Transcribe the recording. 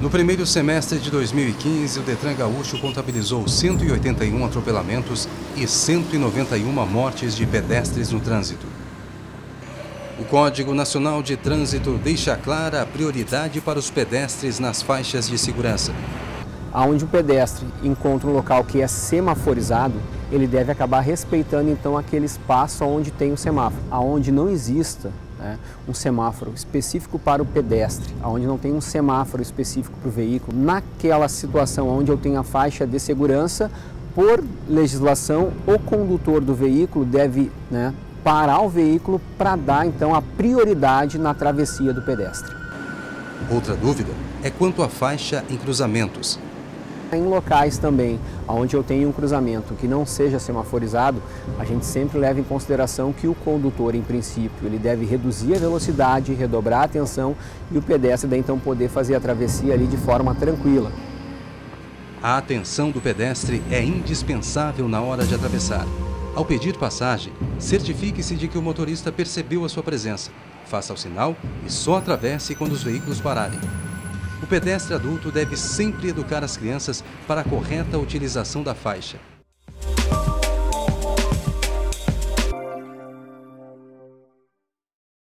No primeiro semestre de 2015, o Detran Gaúcho contabilizou 181 atropelamentos e 191 mortes de pedestres no trânsito. O Código Nacional de Trânsito deixa clara a prioridade para os pedestres nas faixas de segurança. Onde o pedestre encontra um local que é semaforizado, ele deve acabar respeitando então aquele espaço onde tem o semáforo. Aonde não exista né, um semáforo específico para o pedestre, onde não tem um semáforo específico para o veículo, naquela situação onde eu tenho a faixa de segurança, por legislação, o condutor do veículo deve né, parar o veículo para dar então a prioridade na travessia do pedestre. Outra dúvida é quanto à faixa em cruzamentos. Em locais também onde eu tenho um cruzamento que não seja semaforizado, a gente sempre leva em consideração que o condutor, em princípio, ele deve reduzir a velocidade, redobrar a atenção e o pedestre deve então poder fazer a travessia ali de forma tranquila. A atenção do pedestre é indispensável na hora de atravessar. Ao pedir passagem, certifique-se de que o motorista percebeu a sua presença. Faça o sinal e só atravesse quando os veículos pararem. O pedestre adulto deve sempre educar as crianças para a correta utilização da faixa.